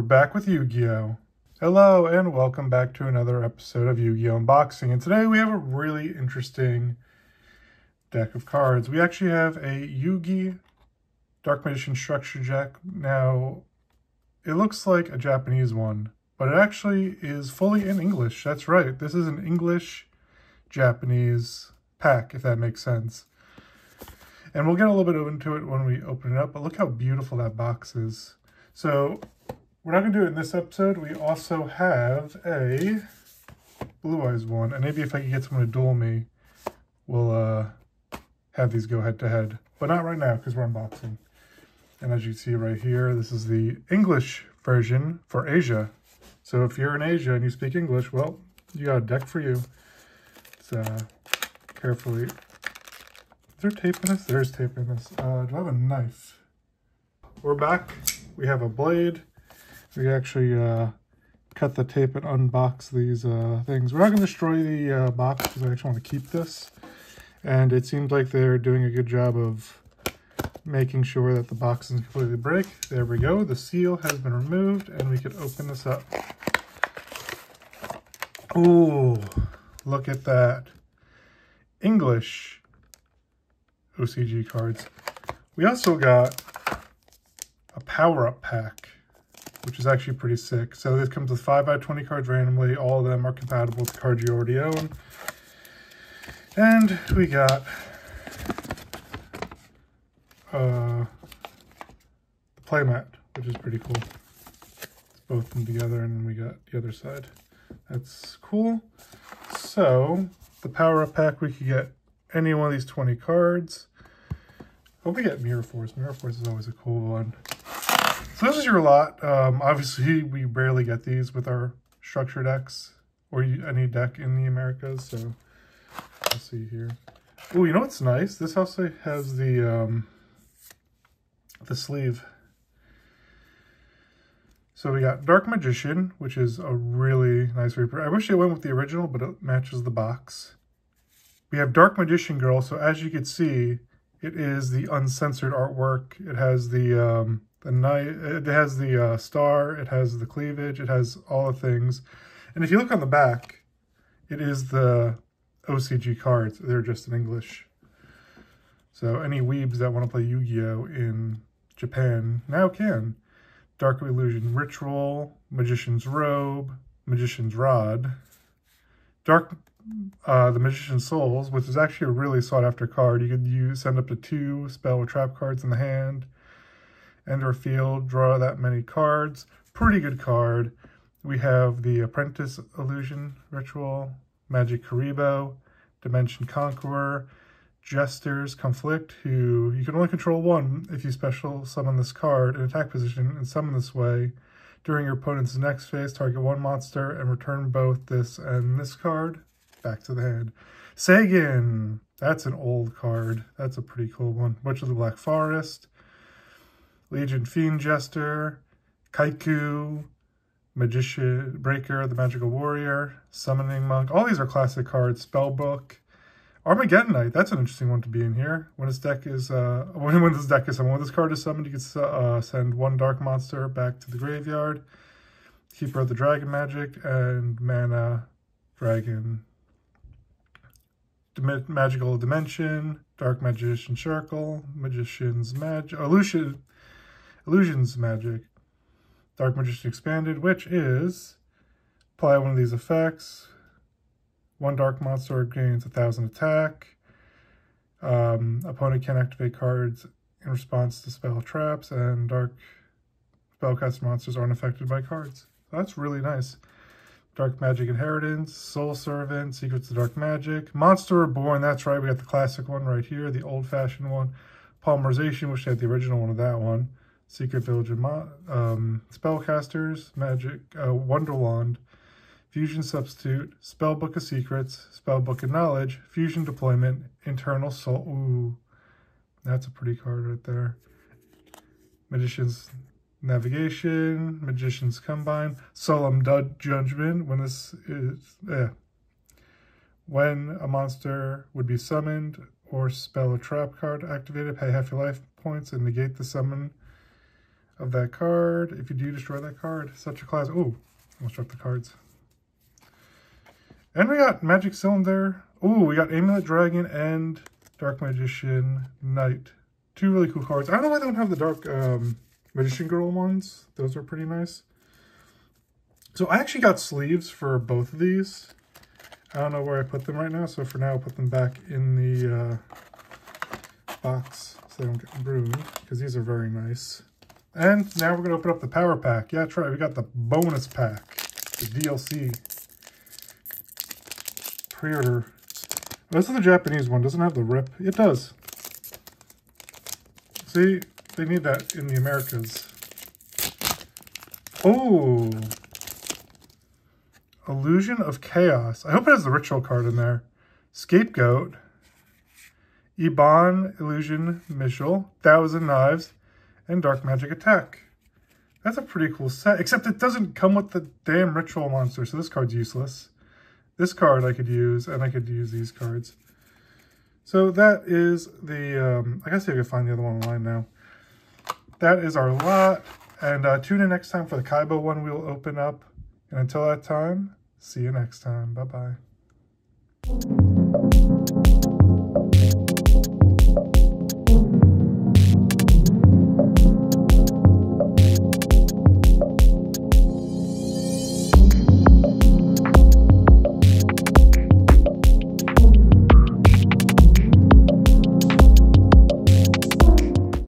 we're back with Yu-Gi-Oh! Hello and welcome back to another episode of Yu-Gi-Oh! Unboxing. And today we have a really interesting deck of cards. We actually have a Yugi Dark Magician Structure deck. Now, it looks like a Japanese one, but it actually is fully in English. That's right. This is an English-Japanese pack, if that makes sense. And we'll get a little bit into it when we open it up, but look how beautiful that box is. So we're not going to do it in this episode. We also have a Blue Eyes one. And maybe if I can get someone to duel me, we'll uh, have these go head to head. But not right now because we're unboxing. And as you see right here, this is the English version for Asia. So if you're in Asia and you speak English, well, you got a deck for you. It's uh, carefully. Is there tape in this? There's tape in this. Uh, do I have a knife? We're back. We have a blade we actually uh, cut the tape and unbox these uh, things. We're not going to destroy the uh, box because I actually want to keep this. And it seems like they're doing a good job of making sure that the box doesn't completely break. There we go. The seal has been removed and we can open this up. Oh, look at that. English OCG cards. We also got a power-up pack which is actually pretty sick. So this comes with 5 out of 20 cards randomly. All of them are compatible with cards you already own. And we got uh, the playmat, which is pretty cool. It's both of them together, and then we got the other side. That's cool. So, the power-up pack, we could get any one of these 20 cards. Hope we get Mirror Force. Mirror Force is always a cool one. So this is your lot. Um, obviously, we barely get these with our structure decks or any deck in the Americas. So let's see here. Oh, you know what's nice? This also has the um, the sleeve. So we got Dark Magician, which is a really nice reaper. I wish it went with the original, but it matches the box. We have Dark Magician Girl. So as you can see, it is the uncensored artwork. It has the um, the night it has the uh, star it has the cleavage it has all the things. And if you look on the back it is the ocg cards. They're just in english. So any weebs that want to play yu-gi-oh! in japan now can. Dark illusion ritual magician's robe magician's rod. Dark uh, the Magician's Souls, which is actually a really sought after card. You could use send up to two spell or trap cards in the hand enter field, draw that many cards. Pretty good card. We have the Apprentice Illusion Ritual, Magic Kuriboh, Dimension Conqueror, Jester's Conflict, who you can only control one if you special summon this card in attack position and summon this way. During your opponent's next phase, target one monster and return both this and this card back to the hand. Sangan, that's an old card. That's a pretty cool one. Witch of the Black Forest, Legion Fiend Jester, Kycoo, Magician Breaker, the Magical Warrior, Summoning Monk. All these are classic cards. Spellbook, Armageddon Knight. That's an interesting one to be in here. When this deck is uh, when, when this deck is summoned, when this card is summoned, you can uh, send one dark monster back to the graveyard. Keeper of the Dragon Magic and Mana Dragon. Magical Dimension, Dark Magician Circle, Magician's Magic, Illusion, Illusions Magic. Dark Magician Expanded, which is apply one of these effects. One Dark Monster gains a 1,000 attack. Um, opponent can activate cards in response to spell traps, and Dark Spellcast monsters aren't affected by cards. That's really nice. Dark Magic Inheritance, Soul Servant, Secrets of Dark Magic, Monster Reborn, that's right, we got the classic one right here, the old-fashioned one. Polymerization, which had the original one of that one. Secret Village of um, Spellcasters, Magic, uh, Wonderwand, Fusion Substitute, Spellbook of Secrets, Spellbook of Knowledge, Fusion Deployment, Eternal Soul. Ooh, that's a pretty card right there. Magician's Navigation, Magician's Combine, Solemn Judgment, when this is, eh. When a monster would be summoned or spell a trap card activated, pay half your life points and negate the summon of that card. If you do destroy that card, such a class. Oh, almost dropped the cards. And we got Magic Cylinder. Oh, we got Amulet Dragon and Dark Magician Knight. Two really cool cards. I don't know why they don't have the Dark um, Magician Girl ones. Those are pretty nice. So I actually got sleeves for both of these. I don't know where I put them right now, so for now I'll put them back in the uh, box so they don't get ruined, because these are very nice. And now we're going to open up the power pack. Yeah, that's right, we got the bonus pack, the DLC. Pre-order. This is the Japanese one, doesn't have the rip. It does. See, they need that in the Americas. Oh, Illusion of Chaos. I hope it has the ritual card in there. Scapegoat. Ebon Illusion Mishal. Thousand Knives. And Dark Magic Attack. That's a pretty cool set. Except it doesn't come with the damn ritual monster. So this card's useless. This card I could use. And I could use these cards. So that is the... Um, I if I could find the other one online now. That is our lot. And uh, tune in next time for the Kaiba one we'll open up. And until that time, See you next time. Bye-bye.